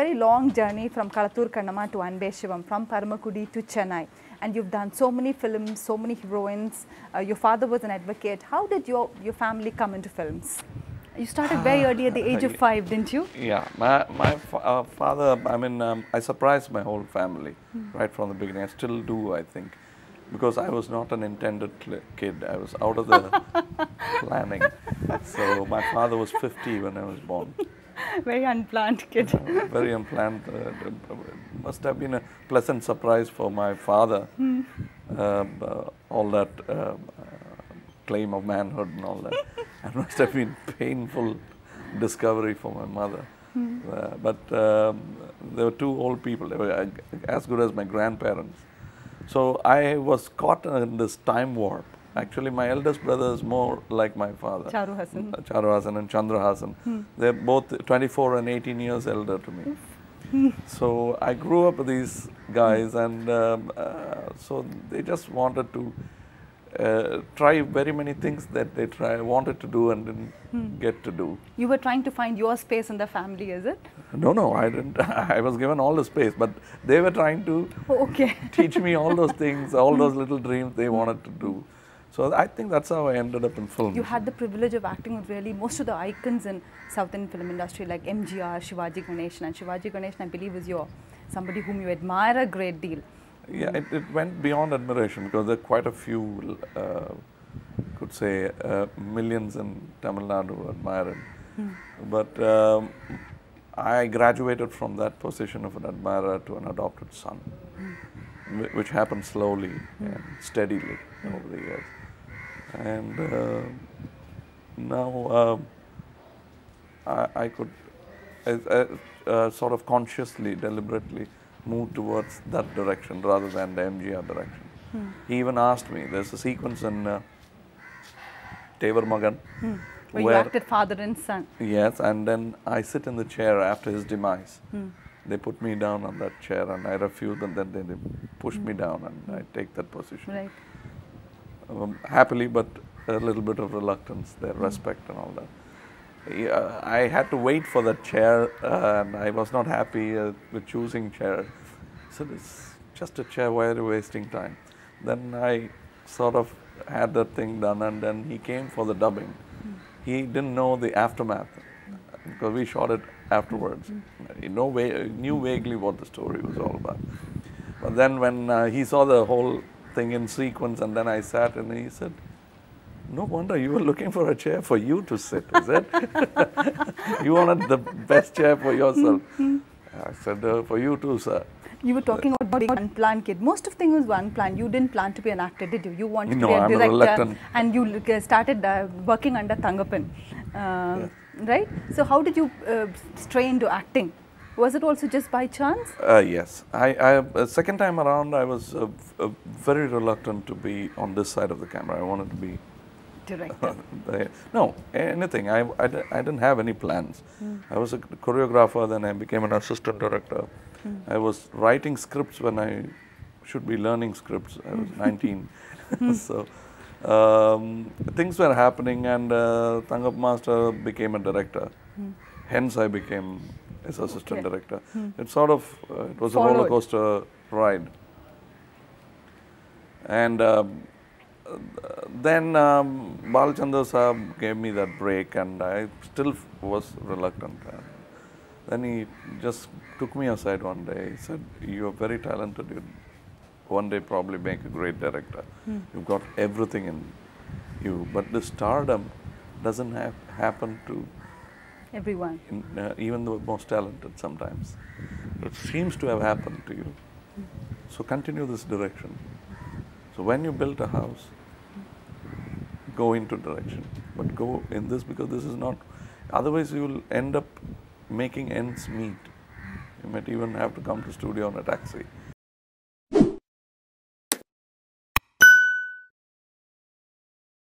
very long journey from Kalathur Kannamma to Anbe Sivam, from Paramakudi to Chennai. And you've done so many films, so many heroines. Uh, your father was an advocate. How did your, your family come into films? You started very early at the age of five, didn't you? Yeah, my, my fa- uh, father, I mean, um, I surprised my whole family right from the beginning. I still do, I think, because I was not an intended kid. I was out of the planning. So my father was 50 when I was born. very unplanned kid. Uh, very unplanned. Uh, uh, must have been a pleasant surprise for my father. Um, uh, all that uh, uh, claim of manhood and all that. and must have been painful discovery for my mother. Uh, but um, there were two old people. They were uh, as good as my grandparents. So I was caught in this time warp. Actually, my eldest brother is more like my father. Charu Hassan. Uh, Charu Hassan and Chandra Hassan. They're both 24 and 18 years elder to me. so I grew up with these guys, and um, uh, so they just wanted to uh, try very many things that they try wanted to do and didn't get to do. You were trying to find your space in the family, is it? No, no, I didn't. I was given all the space, but they were trying to Oh, okay. teach me all those things, all those little dreams they wanted to do. So I think that's how I ended up in film. You had the privilege of acting with really most of the icons in South Indian film industry like MGR, Shivaji Ganeshan. And Shivaji Ganeshan, I believe, is your somebody whom you admire a great deal. Yeah, it, it went beyond admiration because there are quite a few, uh, could say, uh, millions in Tamil Nadu who admire him. But um, I graduated from that position of an admirer to an adopted son, whi- which happened slowly and steadily over the years. And uh, now um I, I could uh, uh, uh, sort of consciously, deliberately move towards that direction rather than the MGR direction. He even asked me, there's a sequence in uh, Thevar Magan Where, you acted father and son. Yes, and then I sit in the chair after his demise. They put me down on that chair and I refuse, and then they they push me down and I take that position. Right. Um, happily, but a little bit of reluctance, their respect and all that. Yeah, I had to wait for that chair, uh, and I was not happy uh, with choosing chair. So it's just a chair. Why are you wasting time? Then I sort of had that thing done, and then he came for the dubbing. He didn't know the aftermath because we shot it afterwards. He know, knew vaguely what the story was all about. But then when uh, he saw the whole thing in sequence, and then I sat and he said, "No wonder you were looking for a chair for you to sit, is it? you wanted the best chair for yourself." I said, uh, "For you too, sir." You were talking about being an unplanned kid. Most of things was unplanned. You didn't plan to be an actor, did you? You wanted No, to be a I'm director, reluctant- and you uh, started uh, working under Thangappan, uh, right? So how did you uh, stray into acting? Was it also just by chance? Uh, yes, I, I uh, second time around I was uh, uh, very reluctant to be on this side of the camera. I wanted to be Director. no anything. I, I, I didn't have any plans. I was a choreographer, then I became an assistant director. I was writing scripts when I should be learning scripts. I was 19, so um, things were happening, and uh, Master became a director. Hence, I became his assistant Okay. director. It sort of uh, it was a roller coaster ride. And um, uh, then um, Balachander Saab gave me that break, and I still was reluctant. Then he just took me aside one day. He said, "You are very talented. You one day probably make a great director. You've got everything in you, but the stardom doesn't have, happen to Everyone. in, uh, even the most talented sometimes. It seems to have happened to you. So continue this direction. So when you build a house, go into direction, but go in this because this is not. Otherwise, you will end up making ends meet. You might even have to come to studio on a taxi.